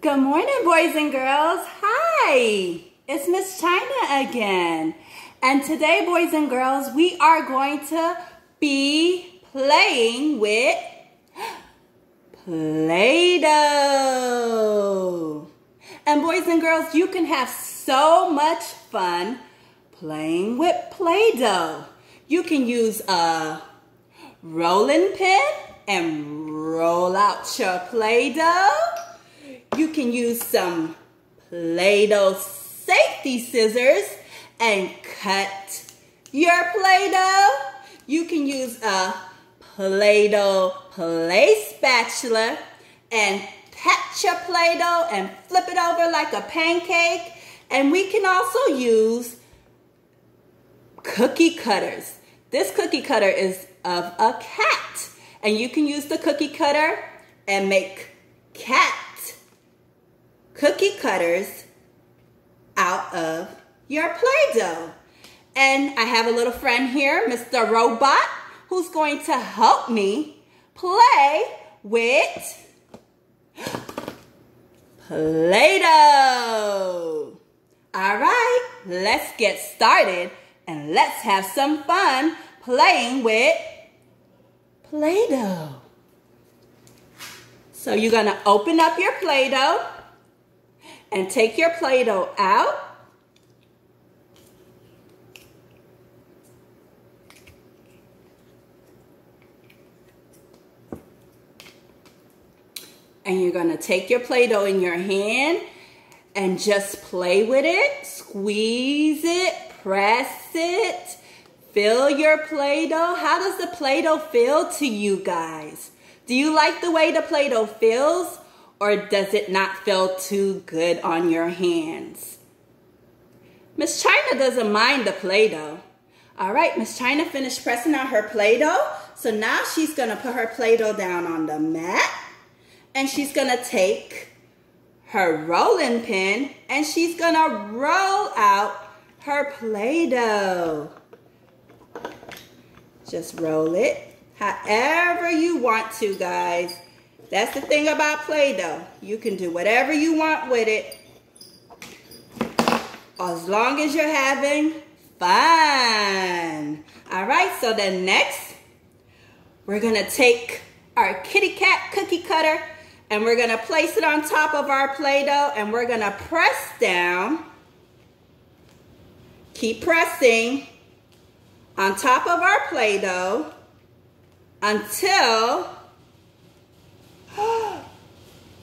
Good morning, boys and girls. Hi, it's Miss China again. And today, boys and girls, we are going to be playing with Play-Doh. And boys and girls, you can have so much fun playing with Play-Doh. You can use a rolling pin and roll out your Play-Doh. You can use some Play-Doh safety scissors and cut your Play-Doh. You can use a Play-Doh play spatula and pat your Play-Doh and flip it over like a pancake. And we can also use cookie cutters. This cookie cutter is of a cat. And you can use the cookie cutter and make cat cookie cutters out of your Play-Doh. And I have a little friend here, Mr. Robot, who's going to help me play with Play-Doh. All right, let's get started and let's have some fun playing with Play-Doh. So you're gonna open up your Play-Doh and take your Play-Doh out. And you're gonna take your Play-Doh in your hand and just play with it. Squeeze it, press it, fill your Play-Doh. How does the Play-Doh feel to you guys? Do you like the way the Play-Doh feels or does it not feel too good on your hands? Miss China doesn't mind the Play-Doh. All right, Miss China finished pressing out her Play-Doh. So now she's gonna put her Play-Doh down on the mat and she's gonna take her rolling pin and she's gonna roll out her Play-Doh. Just roll it however you want to, guys. That's the thing about Play-Doh. You can do whatever you want with it as long as you're having fun. All right, so then next, we're gonna take our kitty cat cookie cutter and we're gonna place it on top of our Play-Doh and we're gonna press down. Keep pressing on top of our Play-Doh until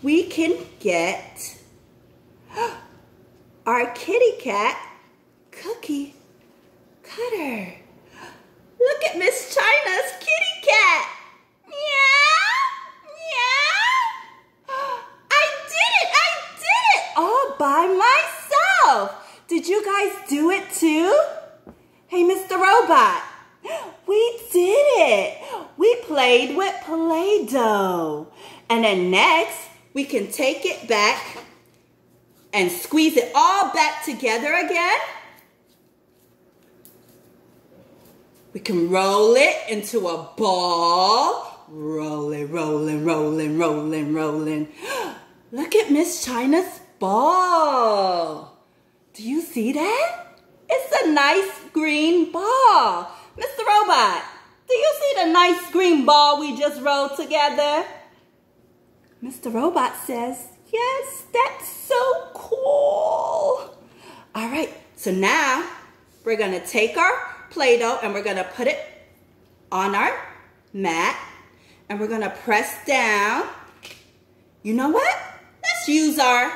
we can get our kitty cat cookie cutter. Look at Miss China's kitty cat. Meow, meow. I did it, I did it all by myself. Did you guys do it too? Hey, Mr. Robot, we did it. We played with Play-Doh. And then next, we can take it back and squeeze it all back together again. We can roll it into a ball. Rolling, rolling, rolling, rolling, rolling. Look at Miss China's ball. Do you see that? It's a nice green ball. Mr. Robot, do you see the nice green ball we just rolled together? Mr. Robot says, yes, that's so cool. All right, so now we're gonna take our Play-Doh and we're gonna put it on our mat and we're gonna press down. You know what? Let's use our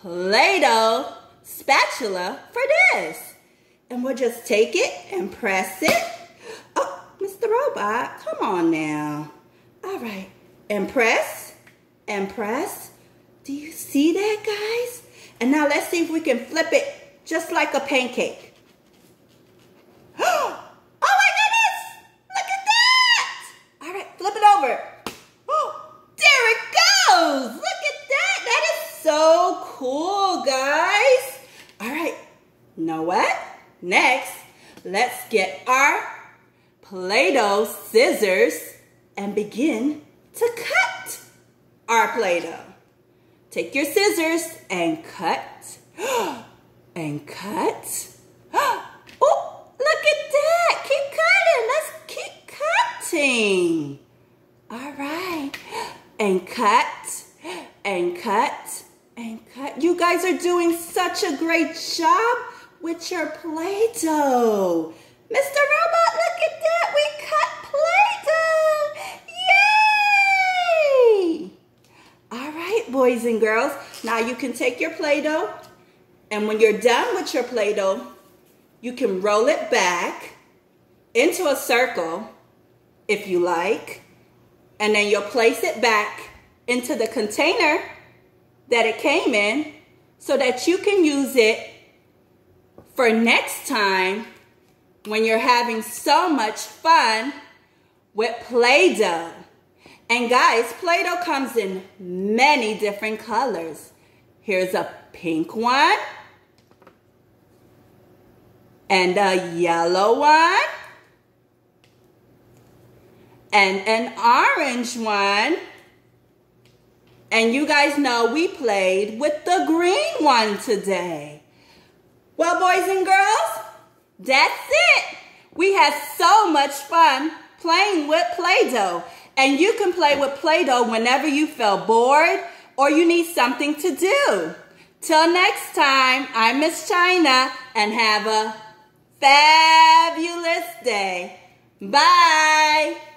Play-Doh spatula for this. And we'll just take it and press it. Oh, Mr. Robot, come on now. All right, and press and press. Do you see that, guys? And now let's see if we can flip it just like a pancake. Oh my goodness! Look at that! All right, flip it over. Oh, there it goes! Look at that! That is so cool, guys. All right, know what? Next, let's get our Play-Doh scissors and begin to cut our Play-Doh. take your scissors and cut. and cut. Oh, look at that. Keep cutting. Let's keep cutting. All right. And cut. And cut. And cut. You guys are doing such a great job with your Play-Doh. Mr. Robot, look at that. We cut Play-Doh. Yay! All right, boys and girls. Now you can take your Play-Doh and when you're done with your Play-Doh, you can roll it back into a circle if you like. And then you'll place it back into the container that it came in so that you can use it for next time when you're having so much fun with Play-Doh. And guys, Play-Doh comes in many different colors. Here's a pink one and a yellow one and an orange one. And you guys know we played with the green one today. Well, boys and girls, that's it. We had so much fun playing with Play-Doh. And you can play with Play-Doh whenever you feel bored or you need something to do. Till next time, I'm Miss China and have a fabulous day. Bye.